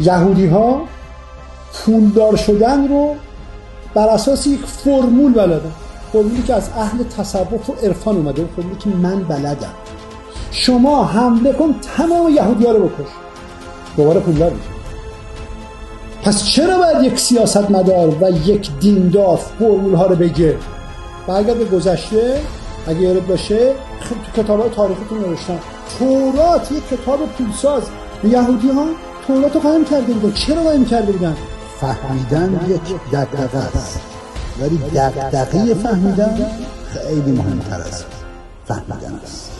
یهودی ها پولدار شدن رو بر اساس یک فرمول بلدن. فرمولی که از اهل تصوف و عرفان اومده فرمولی که من بلدم. شما حمله کن تمام یهودی ها رو بکش. دوباره پولدار میشه پس چرا باید یک سیاست مدار و یک دیندار فرمول ها رو بگه؟ برگرد به گذشته. اگه یادت باشه خب تو کتاب های تاریختون نوشتن تورات یک کتاب پولساز. به یهودی ها تورات رو قایم کرده بودن چرا قایم کرده بودن فهمیدن یک دقدقه است. ولی دقدقه فهمیدن خیلی مهمتر از فهمیدن است.